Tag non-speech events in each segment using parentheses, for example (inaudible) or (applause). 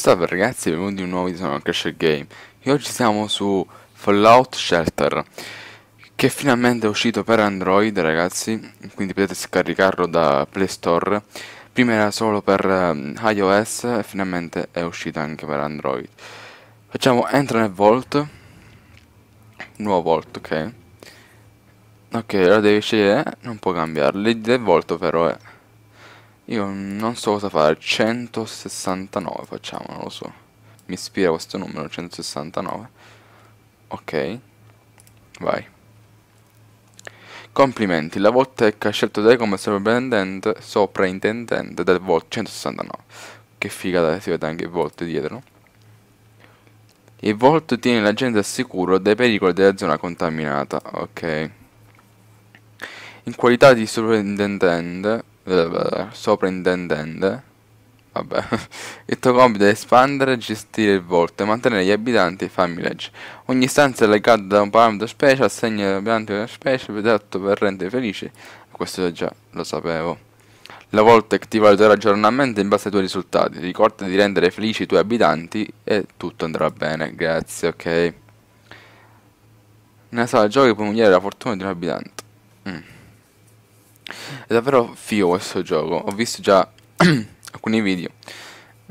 Salve ragazzi, benvenuti in un nuovo video su Crash Game. E oggi siamo su Fallout Shelter che finalmente è uscito per Android ragazzi. Quindi potete scaricarlo da Play Store. Prima era solo per um, iOS e finalmente è uscito anche per Android. Facciamo entra nel Vault. Nuovo Vault, ok. Ok, ora devi scegliere, non può cambiare l'id del Vault però è io non so cosa fare, 169 facciamo, non lo so. Mi ispira questo numero, 169. Ok. Vai. Complimenti, la Voltec ha scelto te come sovrintendente, sopraintendente del Volt 169. Che figata, si vede anche il Volt dietro. Il Volt tiene la gente al sicuro dai pericoli della zona contaminata. Ok. In qualità di sovrintendente soprintendente Vabbè, (laughs) il tuo compito è espandere, gestire il volto e mantenere gli abitanti e farmi legge. Ogni stanza è legata da un parametro specie, assegna agli abitanti una specie, adatto per rendere felici. Questo già lo sapevo. La Voltec ti valuterà giornalmente in base ai tuoi risultati. Ricorda di rendere felici i tuoi abitanti e tutto andrà bene. Grazie, ok. Nella sala giochi puoi migliorare la fortuna di un abitante. Mm. È davvero figo questo gioco, ho visto già (clears throat) alcuni video.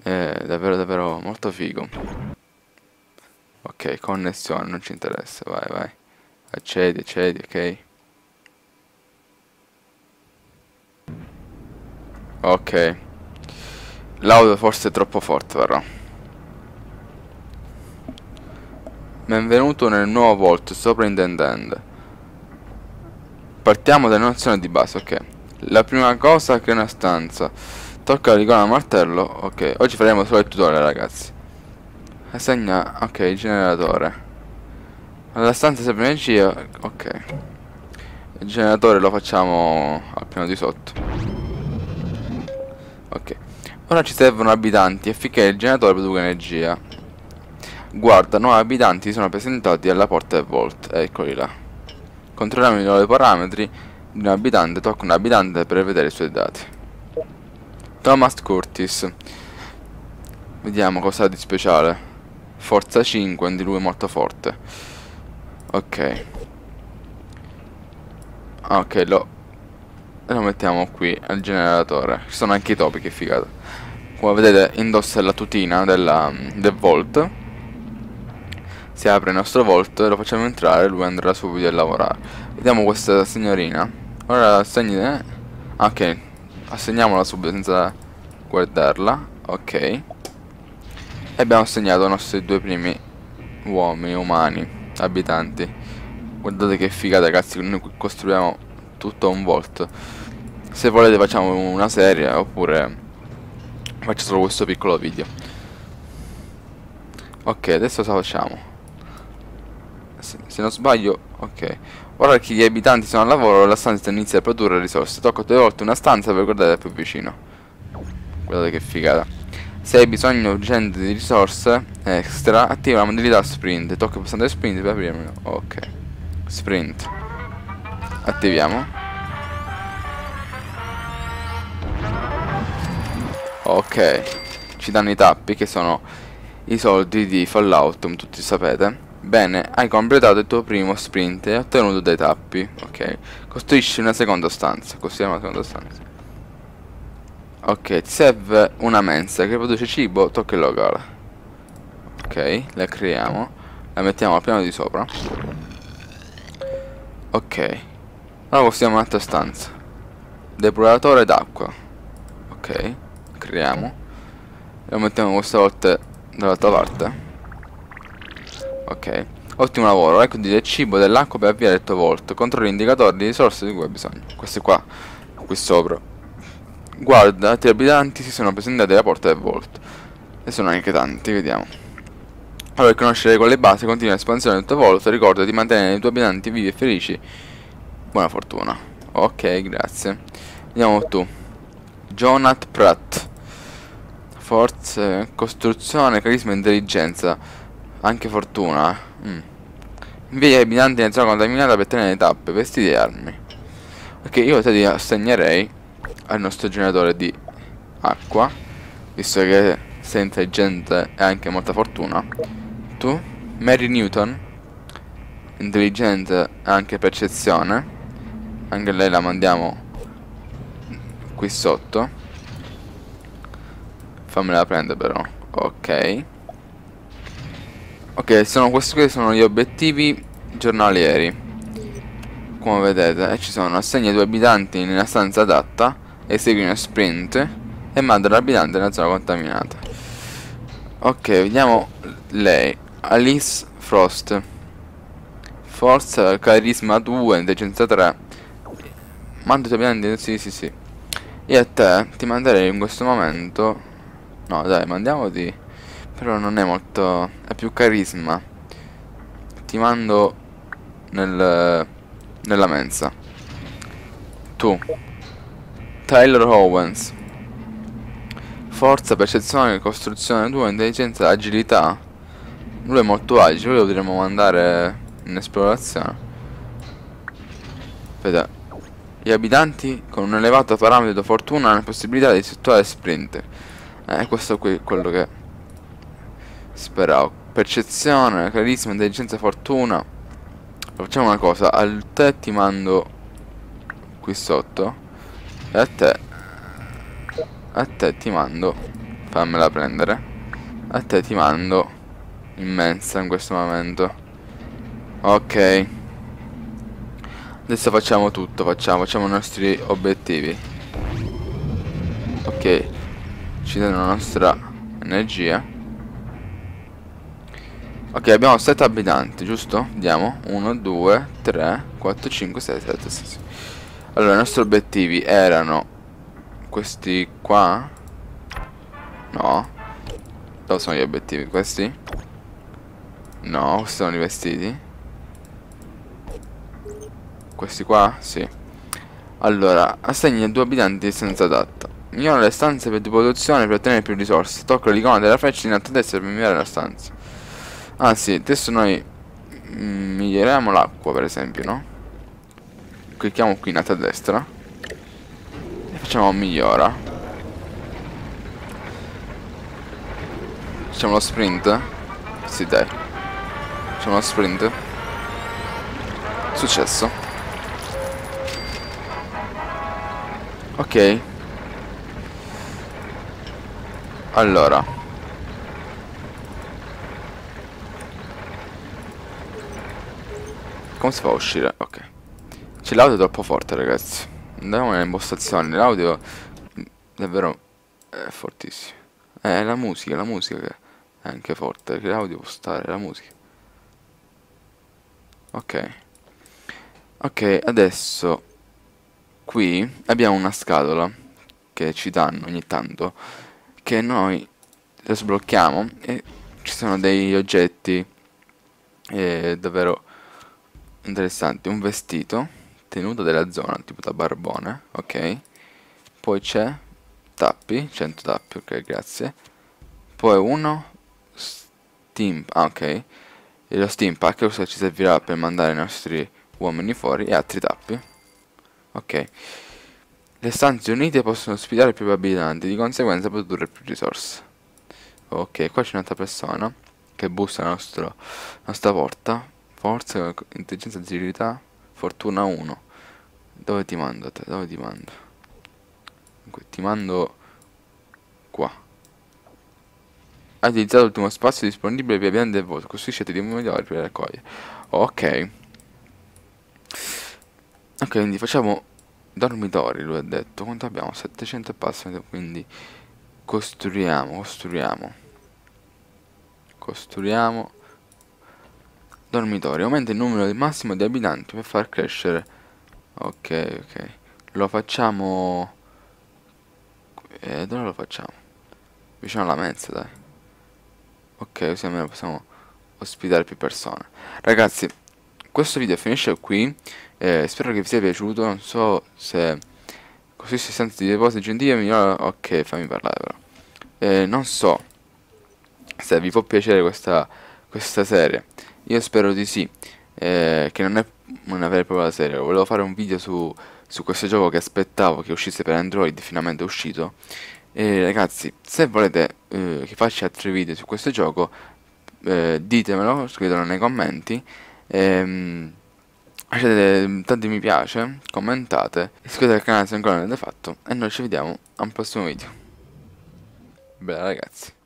È davvero davvero molto figo. Ok, connessione, non ci interessa, vai vai. Accedi, accedi, ok. Ok. L'audio forse è troppo forte, però. Benvenuto nel nuovo Volt soprintendente. Partiamo dalle nozioni di base, ok. La prima cosa che è una stanza. Tocca l'icona martello, ok. Oggi faremo solo il tutorial, ragazzi. Assegna, ok, il generatore. La stanza sempre energia, ok. Il generatore lo facciamo al piano di sotto. Ok. Ora ci servono abitanti affinché il generatore produca energia. Guarda, nuovi abitanti sono presentati alla porta del Vault. Eccoli là. Controlliamo i nuovi parametri di un abitante, tocca un abitante per vedere i suoi dati. Thomas Curtis. Vediamo cosa ha di speciale. Forza 5, quindi lui è molto forte. Ok. Ok, lo, lo mettiamo qui al generatore. Ci sono anche i topi, che figata. Come vedete indossa la tutina della, del Volt si apre il nostro volto e lo facciamo entrare lui andrà subito a lavorare. Vediamo questa signorina. Ora assegni eh? ok. Assegniamola subito senza guardarla. Ok. E abbiamo assegnato i nostri due primi uomini umani abitanti. Guardate che figata ragazzi. Noi costruiamo tutto un volto se volete facciamo una serie oppure faccio solo questo piccolo video. Ok adesso cosa facciamo se non sbaglio ok. Ora che gli abitanti sono al lavoro la stanza inizia a produrre risorse. Tocca due volte una stanza per guardare più vicino. Guardate che figata. Se hai bisogno urgente di risorse extra attiva la modalità sprint. Tocca passare sprint per aprire ok. Sprint. Attiviamo. Ok. Ci danno i tappi che sono i soldi di Fallout come tutti sapete Bene, hai completato il tuo primo sprint e ottenuto dei tappi. Ok. Costruisci una seconda stanza. Costruiamo una seconda stanza. Ok, ti serve una mensa che produce cibo, tocca il locale. Ok, la creiamo. La mettiamo al piano di sopra. Ok. Ora costruiamo un'altra stanza. Depuratore d'acqua. Ok. Creiamo. Lo mettiamo questa volta dall'altra parte. Ok. Ottimo lavoro, ecco del cibo dell'acqua per avviare il tuo volto. Controlli l'indicatori di risorse di cui hai bisogno. Questi qua, qui sopra. Guarda, altri abitanti si sono presentati alla porta del volto. E sono anche tanti, vediamo. Allora, conoscere con le basi, continua l'espansione del tuo volto. Ricorda di mantenere i tuoi abitanti vivi e felici. Buona fortuna. Ok, grazie. Vediamo tu. Jonathan Pratt. Forze, costruzione, carisma e intelligenza. Anche fortuna. Mm. Invia abitanti nella zona contaminata per tenere le tappe, vestiti e armi. Ok, io ti assegnerei al nostro generatore di acqua. Visto che sei intelligente e anche molta fortuna. Tu, Mary Newton, intelligente e anche percezione. Anche lei la mandiamo qui sotto. Fammela prendere però. Ok. Ok, sono questi sono gli obiettivi giornalieri. Come vedete, e ci sono assegna due abitanti nella stanza adatta, esegui uno sprint e manda l'abitante nella zona contaminata. Ok, vediamo lei. Alice Frost. Forza, carisma 2, intelligenza 3. Manda i abitanti, sì sì sì. E a te ti manderei in questo momento... No dai, mandiamo di... Però non è molto... è più carisma. Ti mando nel... nella mensa. Tu. Tyler Owens. Forza, percezione, costruzione 2, intelligenza, agilità. Lui è molto agile, lo potremmo mandare in esplorazione. Aspetta. Gli abitanti con un elevato parametro fortuna hanno la possibilità di effettuare sprint. Eh, questo qui è quello che speravo. Percezione, carisma, intelligenza, fortuna. Facciamo una cosa, al te ti mando qui sotto. E a te a te ti mando fammela prendere. A te ti mando immensa in questo momento. Ok. Adesso facciamo tutto facciamo facciamo i nostri obiettivi. Ok. Ci danno la nostra energia ok abbiamo 7 abitanti giusto? andiamo 1 2 3 4 5 6 7 6 allora i nostri obiettivi erano questi qua? No. Dove sono gli obiettivi? Questi? No questi sono i vestiti. Questi qua? Sì. Allora assegni a due abitanti senza data. Migliora le stanze per di produzione per ottenere più risorse. Tocca l'icona della freccia in alto a destra per migliorare la stanza ah sì adesso noi mm, miglioriamo l'acqua per esempio no clicchiamo qui in alto a destra Facciamo migliora. Facciamo lo sprint? Sì dai. Facciamo lo sprint. Successo. Ok. Allora. Come si fa a uscire? Ok. C'è l'audio troppo forte ragazzi. Andiamo nelle impostazioni, l'audio davvero è fortissimo. È la musica, la musica che è anche forte, l'audio può stare, la musica. Ok. Ok, adesso qui abbiamo una scatola che ci danno ogni tanto che noi la sblocchiamo e ci sono degli oggetti eh, davvero interessanti. Un vestito tenuta della zona, tipo da barbone, ok. Poi c'è tappi, 100 tappi, ok, grazie. Poi uno steam, ah, ok. E lo steam pack questo ci servirà per mandare i nostri uomini fuori e altri tappi. Ok. Le stanze unite possono ospitare più abitanti, di conseguenza produrre più risorse. Ok, qua c'è un'altra persona che bussa alla nostra porta. Forza, intelligenza, agilità. Fortuna 1. Dove ti mando te? Dove ti mando? Dunque, ti mando qua. Hai utilizzato l'ultimo spazio disponibile per piani del voto. Costruiscete di migliori per raccogliere. Ok. Ok, quindi facciamo dormitori, lui ha detto. Quanto abbiamo? 700 e passa, quindi costruiamo, costruiamo. Costruiamo dormitori. Aumenta il numero massimo di abitanti per far crescere. Ok, ok. Lo facciamo... Eh, dove lo facciamo? Vicino alla mensa, dai. Ok, così almeno possiamo ospitare più persone. Ragazzi, questo video finisce qui. Eh, spero che vi sia piaciuto. Non so se... Così si sente di deposito gentile migliore... Ok, fammi parlare però. Eh, non so se vi può piacere questa, questa serie. Io spero di sì, eh, che non è una vera e propria serie. Volevo fare un video su, su questo gioco che aspettavo che uscisse per Android, finalmente è uscito. E ragazzi, se volete eh, che faccia altri video su questo gioco, eh, ditemelo, scrivetelo nei commenti. Ehm, lasciate tanti mi piace, commentate, iscrivetevi al canale se ancora non l'avete fatto e noi ci vediamo a un prossimo video. Bella ragazzi.